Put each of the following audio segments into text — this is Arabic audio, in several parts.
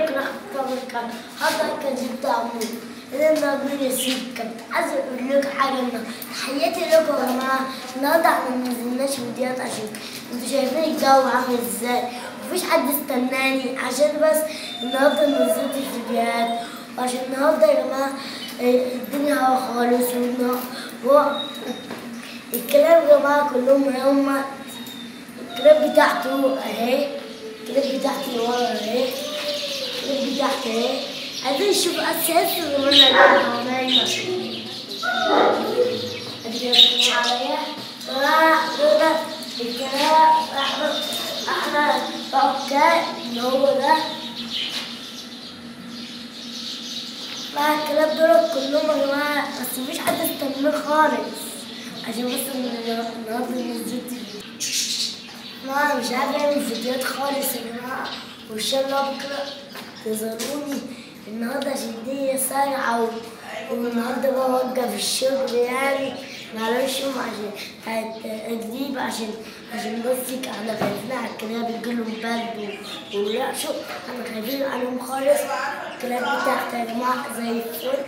عليكم ورحمة الله كان جد عمود أقول يا سيدي كنت عايز أقول لكم حاجة إنه تحياتي لكم يا جماعة النهاردة إحنا ما نزلناش فيديوهات عشان أنتوا شايفين الجو عامل إزاي مفيش حد استناني عشان بس النهاردة ما نزلتش فيديوهات وعشان النهاردة يا جماعة إيه، الدنيا هوا خالص والنهار هو الكلاب يا جماعة كلهم هم الكلاب بتاعته أهي أهي عايزين نشوف الكلاب إحنا إحنا توكل ان هو ده بقى الكلاب دول كلهم يا جماعة بس مفيش حد استناه خالص عشان بس النهارده نزلت مش عارف أعمل فيديوهات خالص يا جماعة. وان شاء الله بكرة تزوروني. النهارده عشان الدنيا ساقعة و- والنهاردة بقى اوقف الشغل يعني. معلش يوم عشان تدريب عشان عشان بس إحنا خايفين على الكلاب يجيلهم برد و- ويرعشوا إحنا خايفين عليهم خالص. الكلاب بتاعتي يا جماعة زي الفل.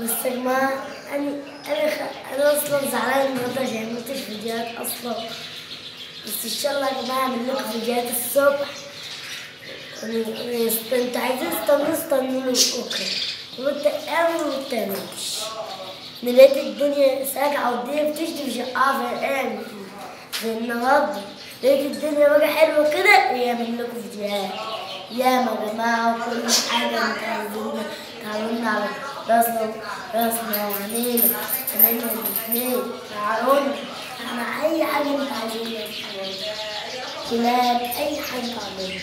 بس يا جماعة أنا خ- أنا أصلا زعلان النهارده عشان مكنتش فيديوهات أصلا. بس إن شاء الله يا جماعة أعمل لكم فيديوهات الصبح. انت عايزين استنوا استنوني بكره وانت اعمل وانت مش لقيت الدنيا ساقعة والدنيا بتشتي وشقعة في الآن زي النهاردة لقيت الدنيا بقى حلوة كده يعمل لكم فيديوهات ياما يا جماعة وكل حاجة أنت عايزينها تعالونا على راسنا راسنا وعينينا عينينا الاتنين تعالونا إحنا أي حاجة أنت عايزينها كلاب أي حاجة تعملها.